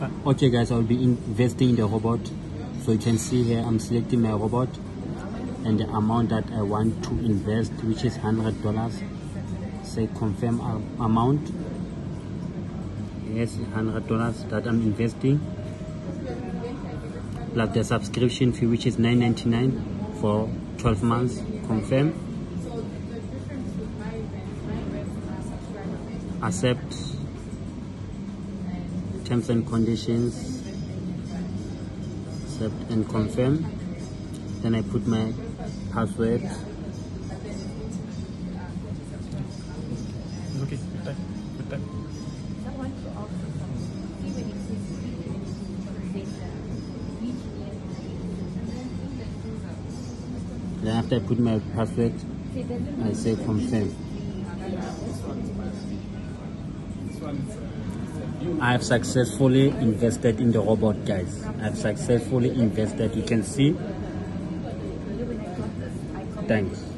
Uh, okay guys i'll be investing in the robot. So you can see here i'm selecting my robot and the amount that i want to invest which is hundred dollars. Say confirm amount. Yes hundred dollars that i'm investing. Plus the subscription fee which is 9.99 for 12 months. Confirm. Accept terms and conditions accept and confirm. Then I put my password. Okay good time good time. Then after I put my password I say confirm I have successfully invested in the robot guys. I've successfully invested. You can see. Thanks.